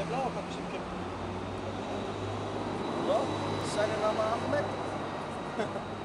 Der blaue kann Packchen kippen. So, seine Name Ahmed?